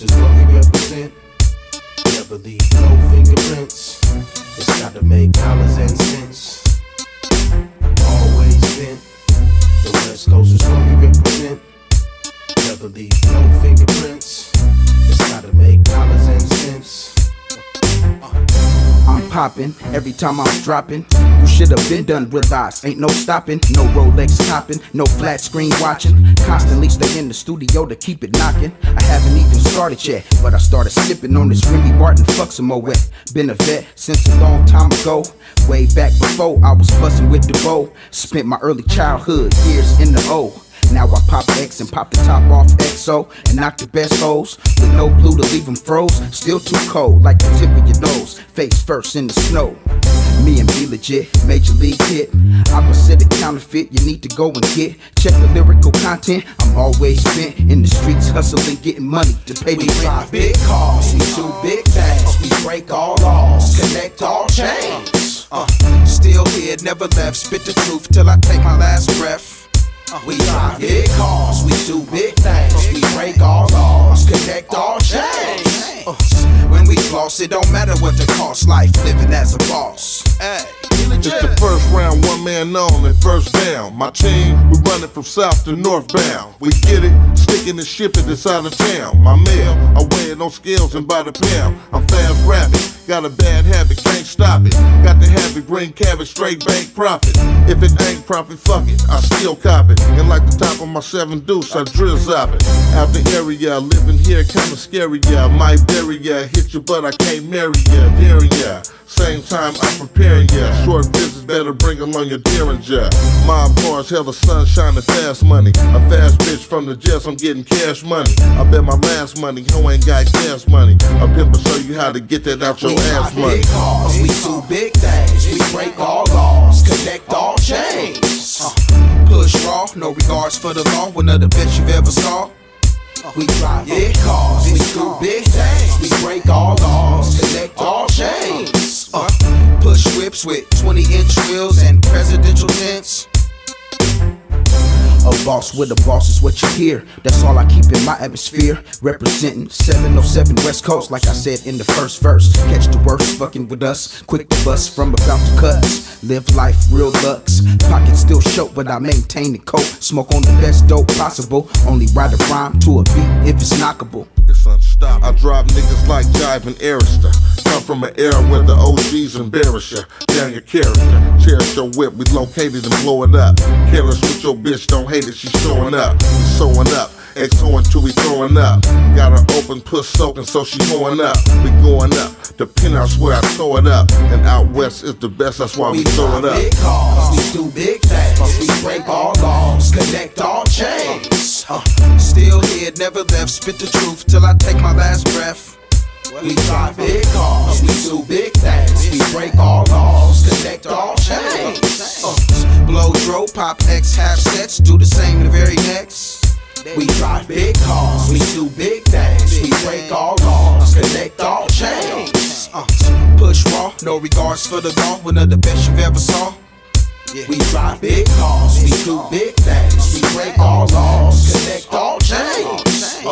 is what we represent. Never leave no fingerprints. It's got to make dollars and cents. Always been. The West Coast is what we represent. Never leave no popping every time I'm dropping. You should have been done realize ain't no stopping, no Rolex topping, no flat screen watching. Constantly stay in the studio to keep it knocking. I haven't even started yet, but I started sipping on this Remy Martin. Fuck some more wet. Been a vet since a long time ago. Way back before I was fussing with the bow. Spent my early childhood years in the O. Now I pop X and pop the top off XO and knock the best hoes with no blue to leave them froze. Still too cold, like the tip of your nose. Face first in the snow. Me and B-Legit, major league hit. Opposite of counterfeit, you need to go and get. Check the lyrical content. I'm always bent in the streets, hustling, getting money to pay the We rent. drive big cars, we do big things, we break all laws, connect all chains. Uh, still here, never left, spit the truth till I take my last breath. We drive big cars, we do big things, we break all laws, connect all chains. When we floss, it don't matter what the cost, life living as a boss. It's the first round, one man on first down. My team, we running from south to northbound. We get it, sticking and shipping this out of town. My mail, I weigh it on scales and by the pound. I'm fast rapping, got a bad habit, can't stop it. Got the habit, green cabbage, straight bank profit. If it ain't profit, fuck it, I still cop it. And like the top of my seven deuce, I drill zop it. Out the area, living here kinda scary, yeah. Might bury ya, hit you, but I can't marry ya, dare ya. Same time I'm preparing ya. Short business better bring along your derringer. Mob bars, hell the sunshine and fast money. A fast bitch from the jets, I'm getting cash money. I bet my last money, who ain't got gas money. A pimp will show you how to get that out your We ass money. big cars, we do big things, we break all laws, connect all chains. Uh, push raw, no regards for the law, one of the best you've ever saw. We drive big cars, we do big things, we break all laws, connect all chains. Uh, push whips with 20 inch wheels boss with a boss is what you hear. That's all I keep in my atmosphere. Representing 707 West Coast, like I said in the first verse. Catch the worst, fucking with us. Quick to bust from about to cuts. Live life real lux. Pockets still short, but I maintain the coat. Smoke on the best dope possible. Only ride a rhyme to a beat if it's knockable. Unstoppable. I drop niggas like Jive and Arista. Come from an era where the OGs embarrass ya. Down your character. Cherish your whip, we located and blow it up. Careless with your bitch, don't hate it, she's showing up. We sewing up. XO until we throwing up. Got her open, puss soaking, so she going up. We going up. The penthouse where I throw it up. And out west is the best, that's why we, We throw it up. big cars, we do big things, we break all laws, never left, spit the truth till I take my last breath. We drive big cars, we do big things, we break all laws, connect all chains. Uh, blow dro, pop X half sets, do the same in the very next. We drive big cars, we do big things, we break all laws, connect all chains. Uh, push raw, no regards for the law, one of the best you've ever saw. We drive big cars, we do big things, we break all laws, connect all chains.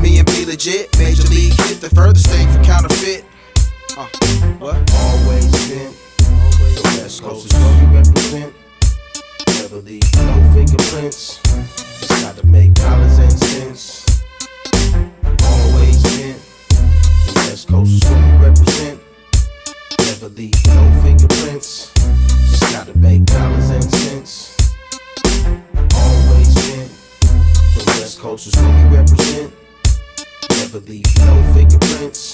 Me and B-Legit, major league hit the furthest thing for counterfeit. Uh, what? Always been, the West Coast is what we represent. Never leave no fingerprints. What we represent. Never leave no fingerprints.